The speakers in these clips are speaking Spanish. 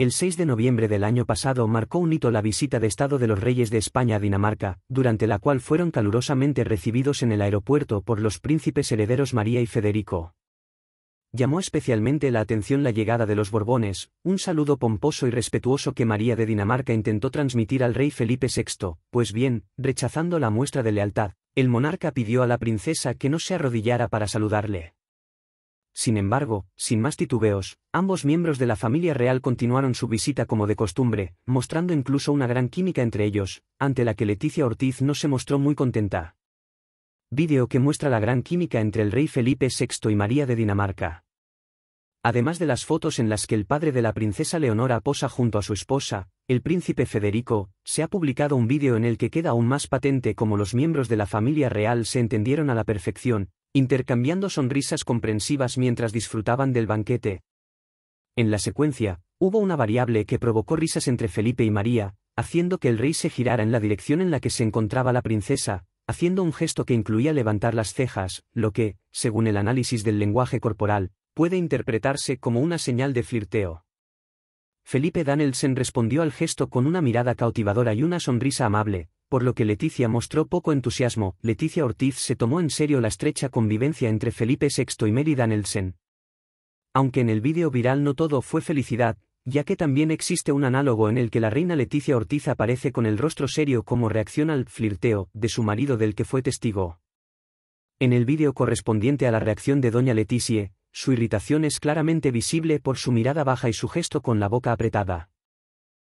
El 6 de noviembre del año pasado marcó un hito la visita de Estado de los Reyes de España a Dinamarca, durante la cual fueron calurosamente recibidos en el aeropuerto por los príncipes herederos María y Federico. Llamó especialmente la atención la llegada de los Borbones, un saludo pomposo y respetuoso que María de Dinamarca intentó transmitir al rey Felipe VI, pues bien, rechazando la muestra de lealtad, el monarca pidió a la princesa que no se arrodillara para saludarle. Sin embargo, sin más titubeos, ambos miembros de la familia real continuaron su visita como de costumbre, mostrando incluso una gran química entre ellos, ante la que Leticia Ortiz no se mostró muy contenta. Vídeo que muestra la gran química entre el rey Felipe VI y María de Dinamarca. Además de las fotos en las que el padre de la princesa Leonora posa junto a su esposa, el príncipe Federico, se ha publicado un vídeo en el que queda aún más patente cómo los miembros de la familia real se entendieron a la perfección, intercambiando sonrisas comprensivas mientras disfrutaban del banquete. En la secuencia, hubo una variable que provocó risas entre Felipe y María, haciendo que el rey se girara en la dirección en la que se encontraba la princesa, haciendo un gesto que incluía levantar las cejas, lo que, según el análisis del lenguaje corporal, puede interpretarse como una señal de flirteo. Felipe Danielsen respondió al gesto con una mirada cautivadora y una sonrisa amable, por lo que Leticia mostró poco entusiasmo, Leticia Ortiz se tomó en serio la estrecha convivencia entre Felipe VI y Mary Danielsen. Aunque en el vídeo viral no todo fue felicidad, ya que también existe un análogo en el que la reina Leticia Ortiz aparece con el rostro serio como reacción al flirteo de su marido del que fue testigo. En el vídeo correspondiente a la reacción de doña Leticia, su irritación es claramente visible por su mirada baja y su gesto con la boca apretada.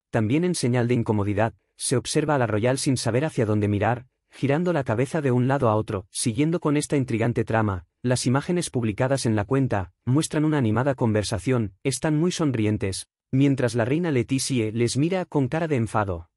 También en señal de incomodidad, se observa a la Royal sin saber hacia dónde mirar, girando la cabeza de un lado a otro, siguiendo con esta intrigante trama, las imágenes publicadas en la cuenta, muestran una animada conversación, están muy sonrientes, mientras la reina Leticia les mira con cara de enfado.